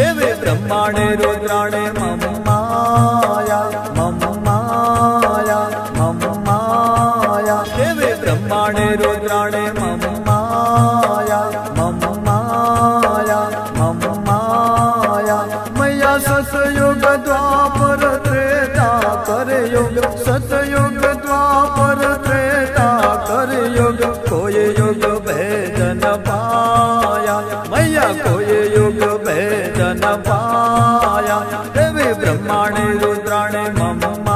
देवे ब्रह्माणे रुद्राणे, मम माया मम माया मम माया। देवे ब्रह्माणे रुद्राणे, मम माया मम माया मम माया। मैया सतयुग द्वापर त्रेता, कर युग। सतयुग द्वापर त्रेता, कर युग। कोई युग भेदन पाया। मैया कोई ब्रह्माणि सूत्राणि मम